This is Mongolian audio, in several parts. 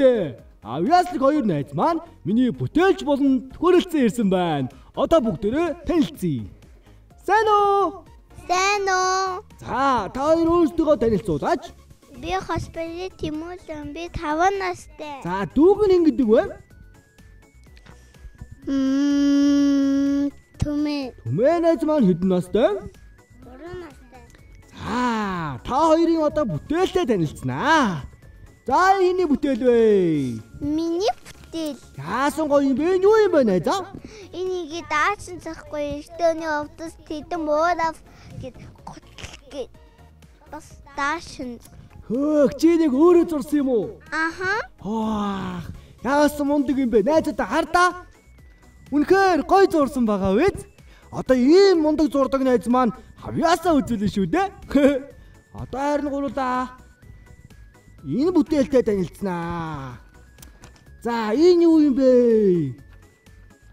Хөөхтүүдээ Авьяаслаг хоёр найз маань миний бүтээлч болон төхөөрөлцөн ирсэн байна. Одоо бүгдээрээ танилцъя. Сайн уу? Сайн уу? За, та хоёр өөрсдөө танилцуулаач. Би хоспитали Тимүүлэн би 5 настай. За, дүүг нь ин гэдэг вэ? Мм Түмэ Түмээ найз маань хэдэн настай? 3 настай. За, та хоёрын одоо бүтээлтэй танилцсанаа. За, энэ бүтээл вэ? Миний бүтээл. Яасан гоё юм бэ? Юу юм бэ аа? Энийг даасан захгүй. Өстөний овдос тэдэн муурав гэд гэд бас даашин. Хөөх, чи нэг өөрөө зурсан юм уу? Аха. Хаа, яасан мундаг юм бэ? Найзуудаа хардаа. Үнэхээр гой зурсан байгаа биз? Одоо ийм мундаг зурдаг найз маань хавьяасаа үзүүлнэ шүү дээ. Одоо харин гурлаа. Энэ бүтээлтэй танилцсанаа. За, энэ юу юм бэ?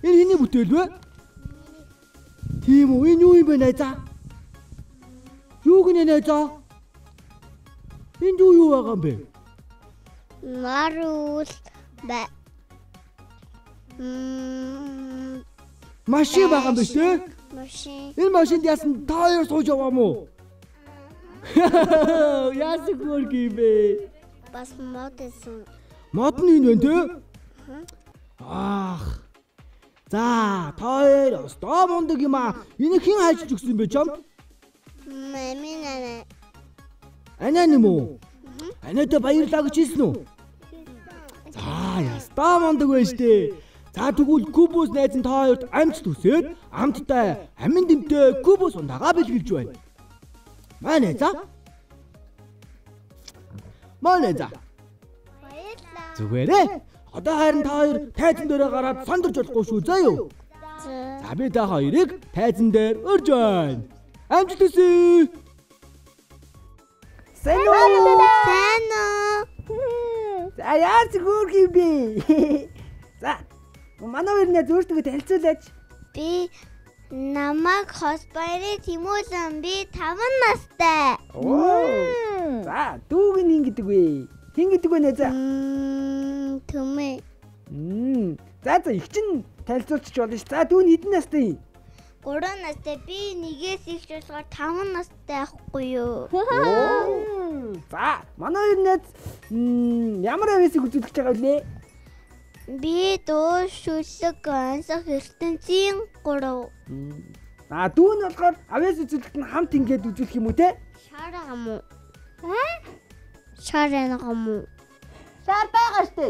Энэ хэний бүтээл вэ? Тийм үү, энэ юу юм бэ найзаа? Юу гинэ найзаа? Энд юу юу байгаа юм бэ? Марул ба Мм Машин байгаа юм биш үү? машин. Энэ машинд яасан та хоёр сууж яваа мó? Яасан гөр гибэ? Бас модсэн. Мод нь энэ вэ те? Аах. За, та хоёр өстой мундаг юм аа. Энийг хэн хайж өгсөн бэ чам? Мами нана. Анаа нэм үү? Анаатай баярлаа гэж хэлсэн үү? За, ястай мундаг байж тээ. За тэгвэл Кубус найз нь та хоёрт амт төсөөд амттай амин дэмтэй Кубус ундагаа бэлгэлж байна. Маа найзаа? Найзаа? Баярлаа. Зүгээрээ. Одоо харин та хоёр тайзан дээрээ гараад сандарч болохгүй шүү заа юу? За. За би та хоёрыг тайзан дээр өрж байна. Амжилт хүсье. Сайн уу? Сайн уу? За яа зүгээр юм бэ? За. Манай хоёр нэ зөөртгөө танилцуулаач. Би намайг хоспайры Тимүүлэн би 5 настай. Оо. За дүүг нь хин гэдэг вэ? Хин гэдэг вэ нэ за? Төмөө. Мм. За за их чин танилцуулчих болно ш. За дүү нь хэдэн настай юм? 3 настай би нэгээс их болохоор 5 настай ахгүй юу? За манай хоёр нэ ямар авьяасыг үзүүлж байгаа вэ? Би дуу шүлэг ансах ертөнцийн 3 А дүү нь болохоор авьяас үзүүлэлт нь хамт ингээд үзүүлэх юм уу те? шараа гам уу? Шараа гам уу? Шаар байгаа штэ.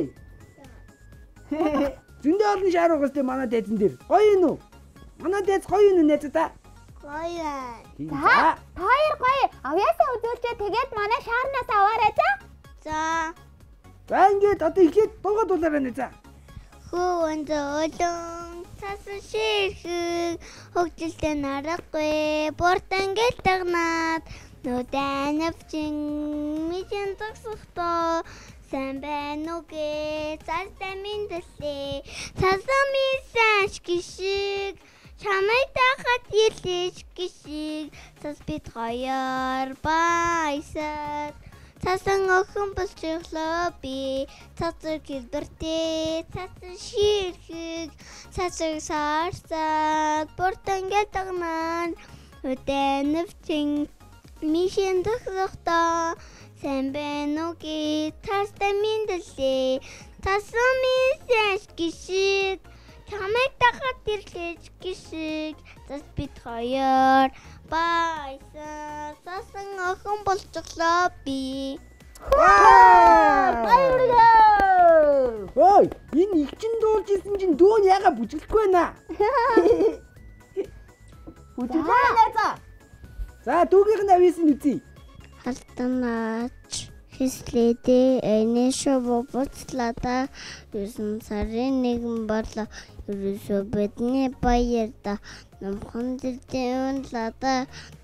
Зөндөө олон шаар байгаа штэ манай дайзан дээр. Гоё юм уу? Манай дайз гоё юм уу нэ та? Гоё. За. Хоёр гоё авьяасаа үзүүлчээ тэгээд манай шаарнаас аваарай за. За За ингээд одоо ихлээд дуугаад дуулаарай нэ за. Хөвөн зөөлөн цасан ширхэг хөгжилтэй нарахгүй буртан гэл дагнаад нүдэнвчин мижин тагсахтоо сайн байна уу гэ? Цаастай минь дэслээ цасан мисаш гişиг чамайг дахад илэж гişиг цас бит хоёр баясаад. Цасан охин болчихлоо би. Цацар гэрдэртэй цасан ширхэг. Цацар сарсаад буртангал дагнaan үдэнвчин мишин дөхрөхтөө сайн байна уу гэ тастай мэндэлээ тасан мисэш гişиг чамайг дахад ирлээж гişиг зас бит хоёр. Баясаа цасан охин болчихлоо би. Ой, энэ их чин дуулж исэн чинь дүү нь яга бүжиглэхгүй байна. Бүжиглээ нэ за. За дүүгийнх нь авьяас нь үзье. Халтанаач хэслэдэ энэшо боцлада 9 сарын 1 болоо ерөөсөө бидний баярда намхан дэрдэн унлада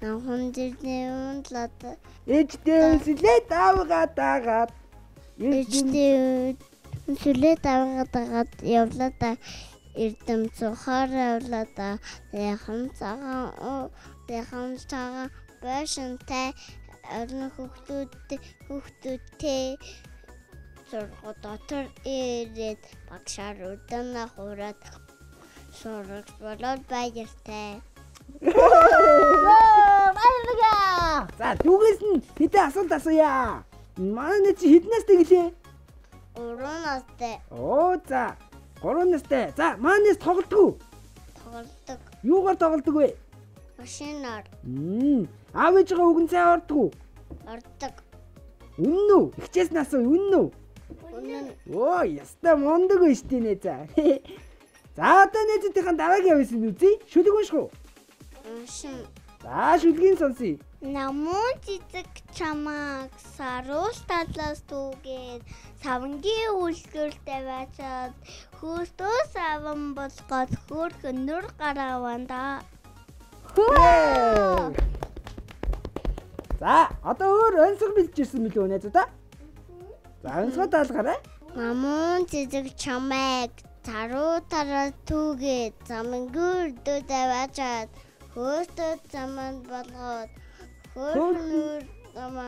намхан дэрдэн унлада Ээжтэй үнслээ давгаа дагаад. ээжтэй сүлээ давгадагаад явлаа да эрдэм цухаар явлаа да яхан цагаан яхан цагаан байшинтай орны хүүхдүүд хүүхдүүдтэй сургууль дотор ирээд багшаар өдөнө хураад сурагч болоод баяртай. Баярлалаа. За дүүгээс нь хэдэн асуулт асууя. Манай чи хэдэн настай гэлээ? Уруу настай Оо за 3 настай. За маанаас тоглодгоо. тоглодог Юугаар тоглодог вэ? Машинаар Мм. Аав ээжигээ үгэн цай ордгоо. ордог. Үнэн үү? Ихчээс нас уу? Үнэн үү? Үнэн Оо, яста мондөг биш тий нэ за. За одоо нэзэтийн дараагийн явсан үзье. Шүлэг уу? уншин За шүлгийн сонсъё. Намун цэцэг чамааг саруул талаас түүгээд савнгийн үлгэртэй байцаад хөөстөө саван болгоод хөөрхөн нүр гарааванда. За одоо өөр онцгой бэлдчихсэн мөлөө нэзэдэ. За онцгой даалгаарай. Намун цэцэг чамааг саруул талаас түүгээд савнгийн үлгэртэй байцаад хөөстөө заманд болгоод хөөрхөн нүр гама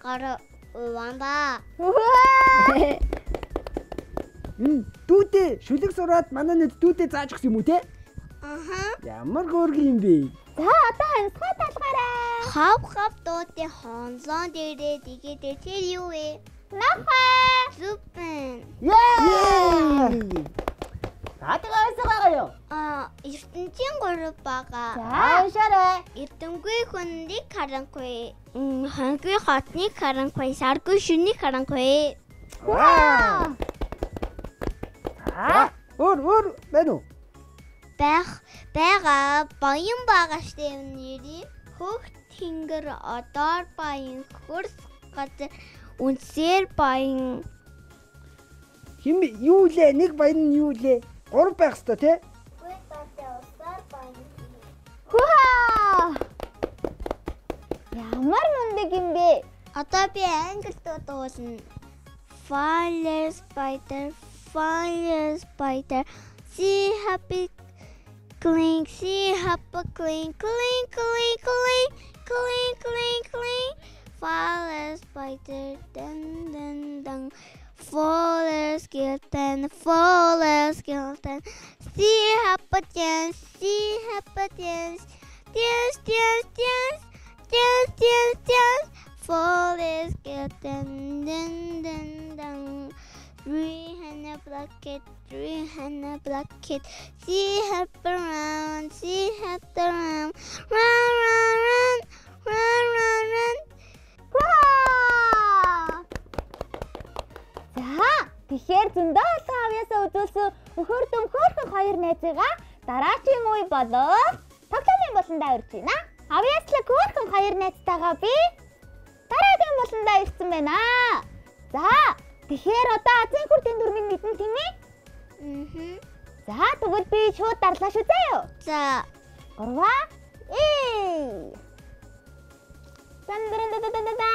гарааванда. Мм. Дүүдээ шүлэг сураад манай нэз дүүдээ зааж өгсөн юм уу те? Аха. Ямар юм бэ? За одоо онцгой талгаарай. Хав хав дуутай хонлон дээрээ тэгээд тэр юу вэ? Нахаа. Супен. Яа! Таатайгаа байсан байгаа юу? А ертөнцийн гурав байгаа. За уншаарай. Эрдэмгүй хүнийг харанхуй. М, Хонгүй хотныг харанхуй. Саргүй шүнийг харанхуй. Вау! За өөр өөр байна уу? Байх байгаа баян байгаа штэ нэрий. Хөх тэнгэр одоор баян хөрс газар үнсээр баян бэ? юу лээ? Нэг баян нь юу лээ? Гурав байх усаар баян. Хаа. Ямар мундаг юм бэ? Одоо би англи дуудуулна. Fire spider, fire spider, see happy clink, see happy clink, clink, clink, clink, clink, clink, clink. Fire spider, dun dun dun. Fire skeleton, fire skeleton, see happy dance, see happy dance, dance, dance, dance. Dance, dance, dance. Forest skeleton, dun dun dun. Bucket, three hand bucket. See hop around, see hop around. Run, run, run, run, run, run. За, тэгэхээр зөндөө олон авьяасаа үзүүлсэн өхөр дөм хөөрхөн хоёр найзыгаа дараагийн үе болох тоглоомын болондоо урьж байна. Авьяаслаг хөөрхөн хоёр найзтайгаа би дараагийн болондоо ирсэн байна. За, тэгэхээр одоо азийн хүртийн дүрмийг мэдэн тийм ээ? Mhm. За, тэгвэл би шууд дарлаа шүү заяа. За, Гурваа. Ээ. Сандрандададада.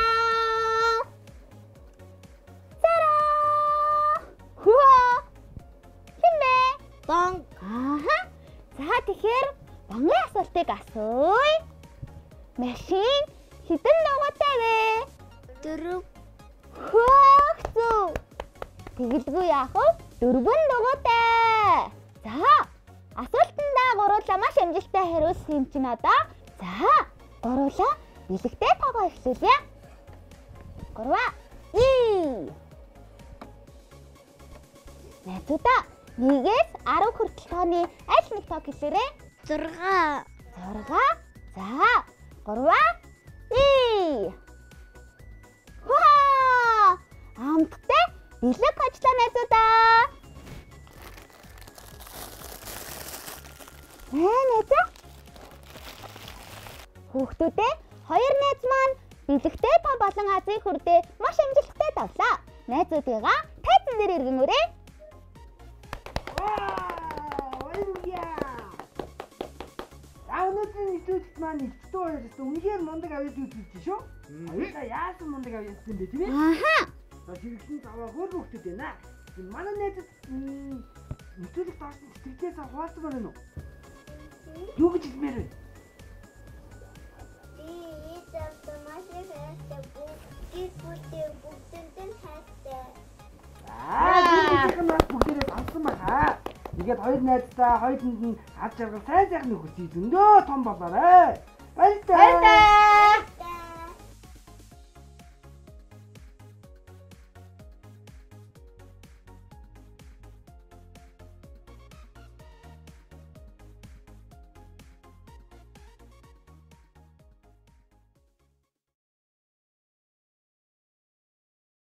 Сара. Хуа. Химбэ. бон Ааха. За тэгэхээр бонгын асуултыг асууя. Машин Дөрвөн дугуйтай. За, асуултандаа гуруула маш амжилттай хариулсан юм чинь одоо. За, гуруула бэлэгтэй тоогоо эхлүүлье. Гурваа. И. Найзуудаа 1-ээс 10 хүртэл тооны аль нэг тоог хэлээрэй. зурга 6. За, 3. Найзуудыгаа тайзан дээр иргэнээрэй. Өнөөдрийн нэвтрүүлэгт маань нэгдсэн хоёроос үнэхээр мундаг авьяас үзүүлж шүү. Авьяасаа яасан мундаг авьяас юм бэ тийм ээ? Ааха. За хэрэгсэн цаваа хөр хөвгтөд байна. Энэ Манай найзад м, нэвтрүүлэгт орсон сэтгэлдээс хуваалцсан байна уу? Юу гэж хэлмээр вэ? би завдсан машин хэрэгтэй бүх гэр бүлийн бүгдэнд нь хайртай. Аа, бүгдийн нас бүгдээрээ сонсон баха. Ингээд хоёр найзтай хоёуланд нь ад жаргал сайн сайхан нөхөс зөндөө том болоорой. Баярлалаа.